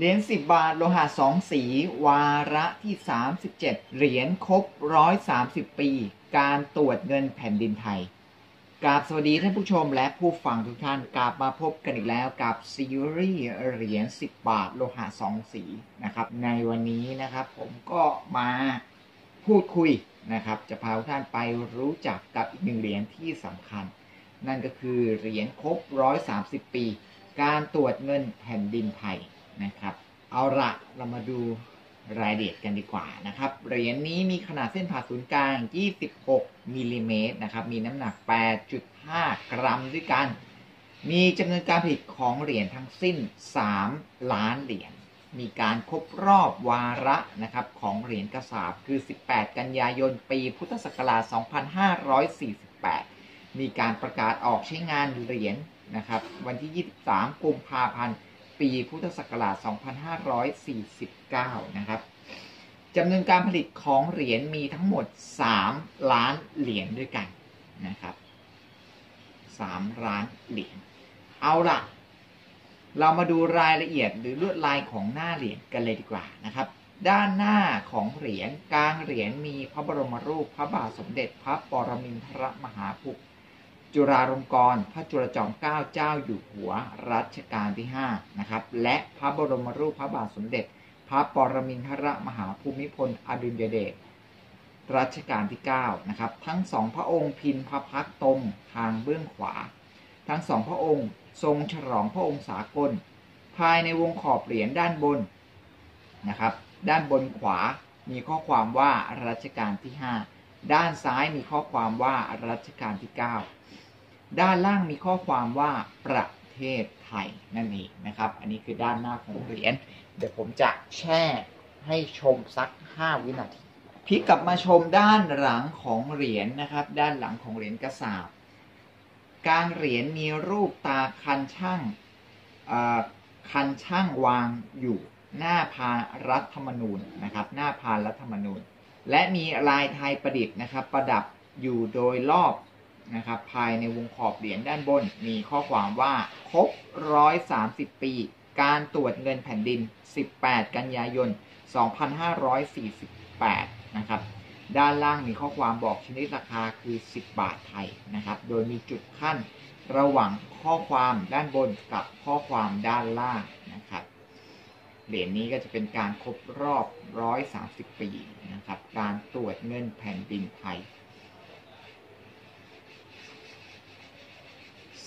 เหรียญ10บาทโลหะสองสี วาระที่37เหรียญครบ130ปี การตรวจเงินแผ่นดินไทยกราบสวัสดีท่านผู้ชมและผู้ฟังทุกท่านกลับมาพบกันอีกแล้วกับซีรีส์เหรียญ10บาทโลหะสองสีนะครับ ในวันนี้นะครับ ผมก็มาพูดคุยนะครับ จะพาทุกท่านไปรู้จักกับอีกหนึ่งเหรียญที่สำคัญ นั่นก็คือเหรียญครบ130ปี การตรวจเงินแผ่นดินไทย นะครับ เอาละเรามาดูรายละเอียดกันดีกว่านะครับ เหรียญนี้มีขนาดเส้นผ่าศูนย์กลาง 26มิลลิเมตรนะครับ มีน้ำหนัก 8.5 กรัมด้วยกัน มีจำนวนการผลิตของเหรียญทั้งสิ้น 3 ล้านเหรียญ มีการครบรอบวาระนะครับของเหรียญกระสาบคือ 18 กันยายน ปีพุทธศักราช 2548 มีการประกาศออกใช้งานเหรียญนะครับ วันที่ 23 กุมภาพันธ์ ปีพุทธศักราช 2549 นะครับจำนวนการผลิตของเหรียญมีทั้งหมด 3 ล้านเหรียญด้วยกันนะครับ 3 ล้านเหรียญ เอาล่ะเรามาดูรายละเอียดหรือลวดลายของหน้าเหรียญกันเลยดีกว่านะครับ ด้านหน้าของเหรียญกลางเหรียญมีพระบรมรูปพระบาทสมเด็จพระปรมินทรมหาภูมิ จุฬาลงกรณ์พระจุลจอมเกล้าเจ้าอยู่หัวรัชกาลที่5นะครับและพระบรมรูปพระบาทสมเด็จ พระปรมินทรมหาภูมิพลอดุลยเดชรัชกาลที่9นะครับทั้งสองพระองค์พินพระพักตรงทางเบื้องขวา ทั้งสองพระองค์ทรงฉลองพระองค์สากล ภายในวงขอบเหรียญด้านบนนะครับด้านบนขวามีข้อความว่ารัชกาลที่ 5 ด้านซ้ายมีข้อความว่ารัชกาลที่ 9 ด้านล่างมีข้อความว่าประเทศไทยนั่นเองนะครับ อันนี้คือด้านหน้าของเหรียญเดี๋ยวผมจะแช่ให้ชมสัก 5 วินาทีพลิกกลับมาชมด้านหลังของเหรียญนะครับ ด้านหลังของเหรียญกระสาบกลางเหรียญมีรูปตาคันช่างคันช่างวางอยู่หน้าพารัฐธรรมนูญนะครับ หน้าพารัฐธรรมนูญ และมีลายไทยประดิษฐ์นะครับ ประดับอยู่โดยรอบนะครับ ภายในวงขอบเหรียญด้านบน มีข้อความว่าครบ130ปี การตรวจเงินแผ่นดิน 18 กันยายน 2548 นะครับ ด้านล่างมีข้อความบอกชนิดราคาคือ 10 บาทไทยนะครับ โดยมีจุดขั้นระหว่างข้อความด้านบนกับข้อความด้านล่าง เหรียญนี้ก็จะเป็นการครบรอบ 130 ปีนะครับ การตรวจเงินแผ่นดินไทย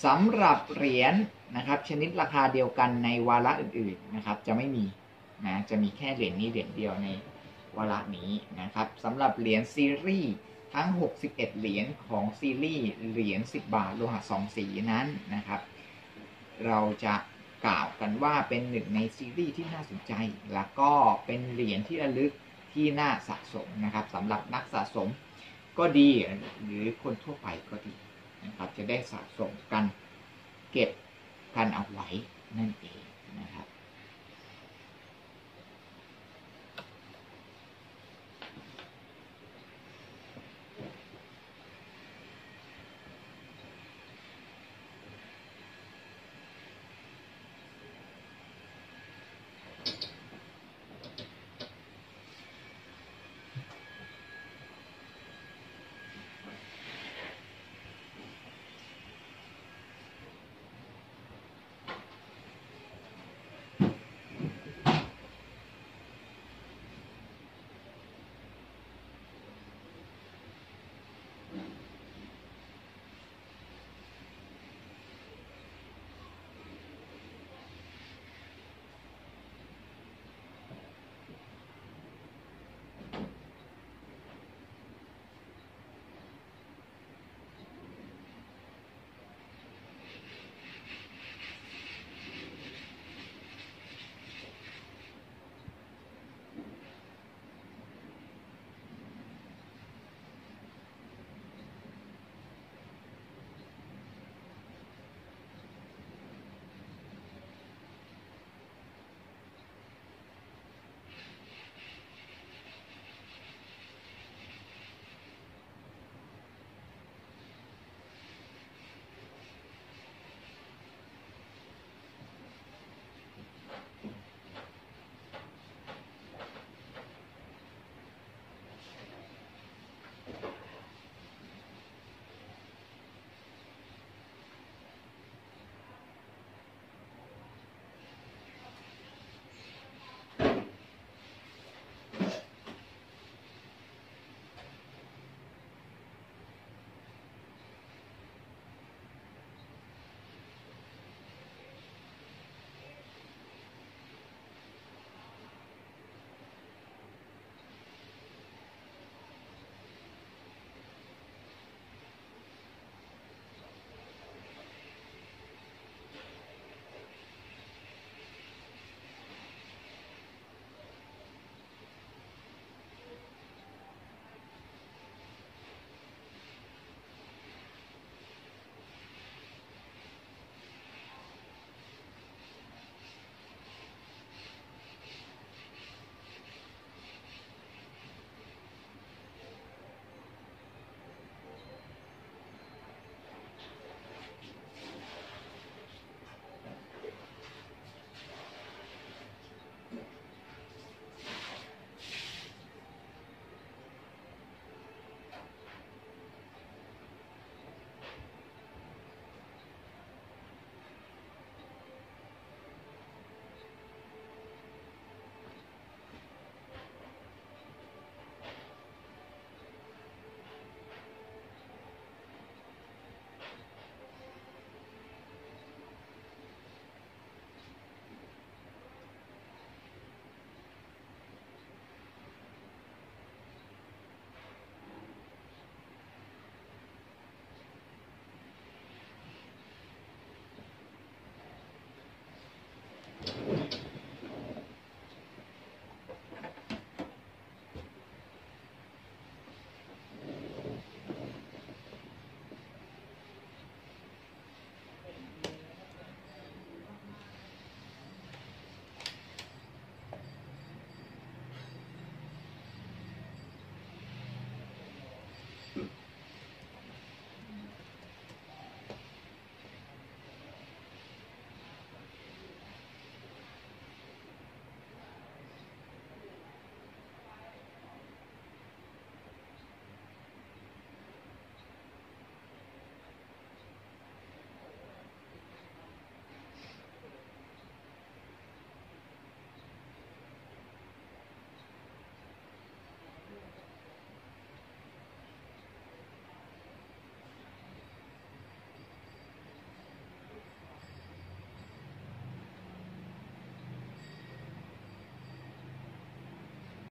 สำหรับเหรียญนะครับ ชนิดราคาเดียวกันในวาระอื่นๆนะครับ จะไม่มีนะจะมีแค่เหรียญนี้เหรียญเดียวในวาระนี้นะครับสำหรับเหรียญซีรีส์ทั้ง 61 เหรียญของซีรีส์เหรียญ 10 บาทโลหะ2สีนั้นนะครับ เราจะ กล่าวกันว่าเป็นหนึ่งในซีรีส์ที่น่าสนใจ แล้วก็เป็นเหรียญที่ระลึกที่น่าสะสมนะครับสำหรับนักสะสมก็ดีหรือคนทั่วไปก็ดีนะครับจะได้สะสมกันเก็บกันเอาไว้นั่นเองนะครับ